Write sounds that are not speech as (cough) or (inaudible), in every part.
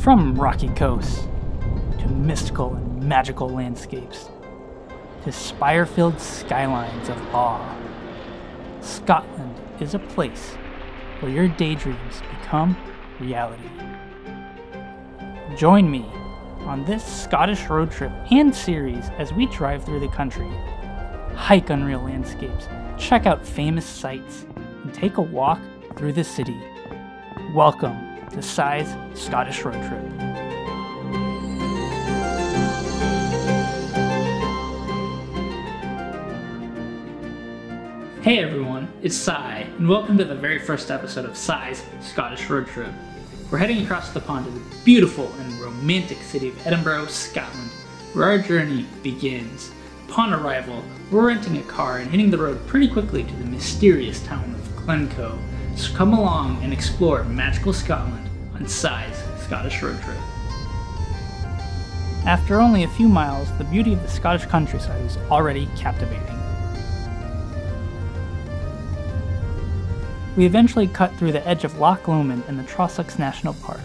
From rocky coasts to mystical and magical landscapes to spire filled skylines of awe, Scotland is a place where your daydreams become reality. Join me on this Scottish road trip and series as we drive through the country, hike unreal landscapes, check out famous sights, and take a walk through the city. Welcome to Cy's Scottish Road Trip. Hey everyone, it's Cy, and welcome to the very first episode of Cy's Scottish Road Trip. We're heading across the pond to the beautiful and romantic city of Edinburgh, Scotland, where our journey begins. Upon arrival, we're renting a car and hitting the road pretty quickly to the mysterious town of Glencoe. So come along and explore magical Scotland on Cy's Scottish Road Trip. After only a few miles, the beauty of the Scottish countryside was already captivating. We eventually cut through the edge of Loch Lomond and the Trossachs National Park.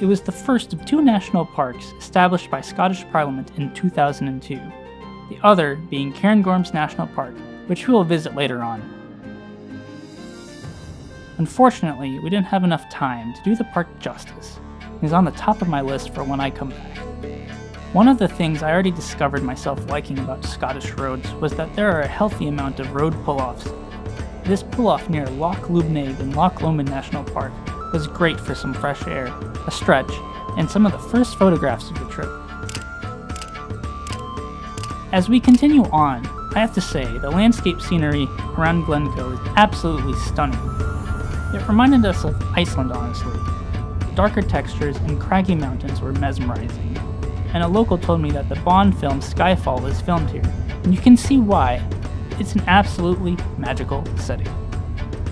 It was the first of two national parks established by Scottish Parliament in 2002, the other being Cairngorms National Park, which we will visit later on. Unfortunately, we didn't have enough time to do the park justice. Is on the top of my list for when I come back. One of the things I already discovered myself liking about Scottish roads was that there are a healthy amount of road pull offs this pull-off near Loch Lubnaig in Loch Lomond National Park was great for some fresh air, a stretch, and some of the first photographs of the trip. As we continue on, I have to say, the landscape scenery around Glencoe is absolutely stunning. It reminded us of Iceland, honestly. Darker textures and craggy mountains were mesmerizing, and a local told me that the Bond film Skyfall was filmed here, and you can see why it's an absolutely magical setting.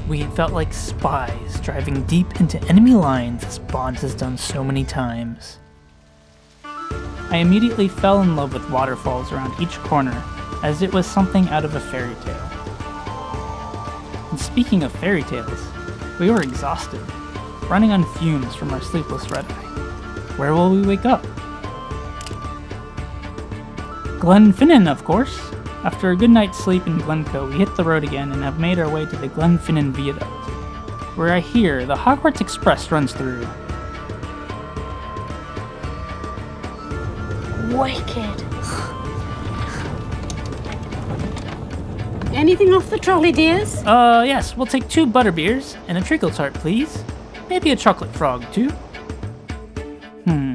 We felt like spies driving deep into enemy lines as Bond has done so many times. I immediately fell in love with waterfalls around each corner, as it was something out of a fairy tale. And speaking of fairy tales, we were exhausted, running on fumes from our sleepless red eye. Where will we wake up? Glenfinnan, of course. After a good night's sleep in Glencoe, we hit the road again and have made our way to the Glenfinnan Viaduct, where I hear the Hogwarts Express runs through. Wicked. Anything off the trolley, dears? Uh, yes, we'll take two butterbeers and a treacle tart, please. Maybe a chocolate frog, too. Hmm,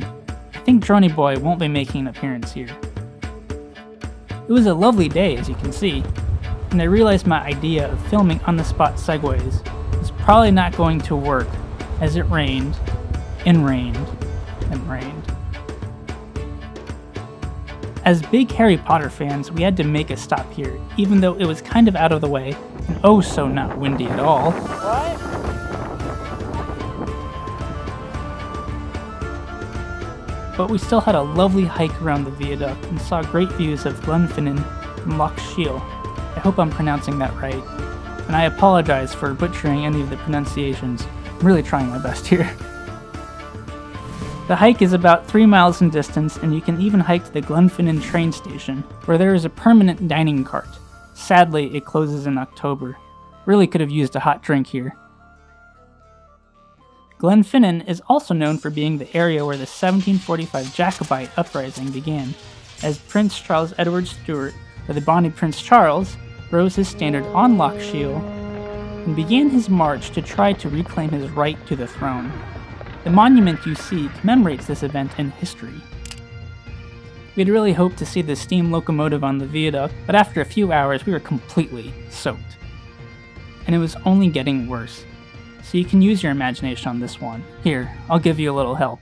I think Drony Boy won't be making an appearance here. It was a lovely day, as you can see, and I realized my idea of filming on the spot segues was probably not going to work as it rained and rained and rained. As big Harry Potter fans, we had to make a stop here, even though it was kind of out of the way and oh so not windy at all. but we still had a lovely hike around the viaduct and saw great views of Glenfinnan and Loch Shiel. I hope I'm pronouncing that right, and I apologize for butchering any of the pronunciations. I'm really trying my best here. (laughs) The hike is about 3 miles in distance, and you can even hike to the Glenfinnan train station, where there is a permanent dining cart. Sadly, it closes in October. Really could have used a hot drink here. Glenfinnan is also known for being the area where the 1745 Jacobite uprising began, as Prince Charles Edward Stuart, or the Bonnie Prince Charles, rose his standard on Loch Shiel and began his march to try to reclaim his right to the throne. The monument you see commemorates this event in history. We had really hoped to see the steam locomotive on the viaduct, but after a few hours we were completely soaked. And it was only getting worse so you can use your imagination on this one. Here, I'll give you a little help.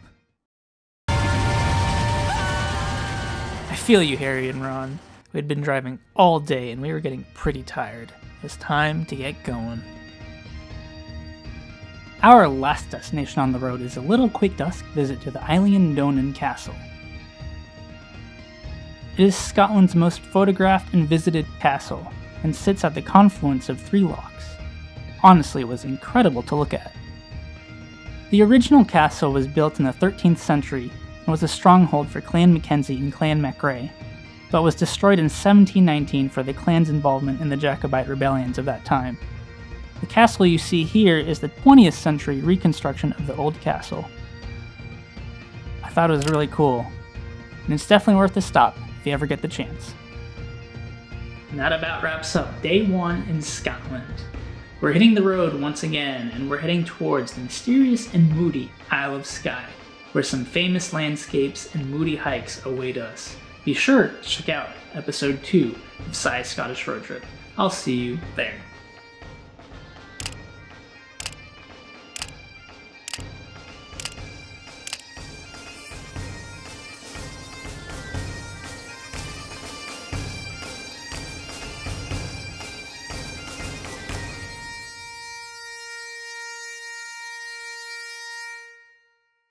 I feel you, Harry and Ron. We had been driving all day and we were getting pretty tired. It's time to get going. Our last destination on the road is a little quick dusk visit to the Eilean Donan Castle. It is Scotland's most photographed and visited castle, and sits at the confluence of three lochs honestly it was incredible to look at. The original castle was built in the 13th century and was a stronghold for Clan Mackenzie and Clan MacRae, but was destroyed in 1719 for the clan's involvement in the Jacobite rebellions of that time. The castle you see here is the 20th century reconstruction of the old castle. I thought it was really cool, and it's definitely worth a stop if you ever get the chance. And that about wraps up day one in Scotland. We're hitting the road once again, and we're heading towards the mysterious and moody Isle of Skye, where some famous landscapes and moody hikes await us. Be sure to check out episode 2 of Cy's Scottish Road Trip. I'll see you there.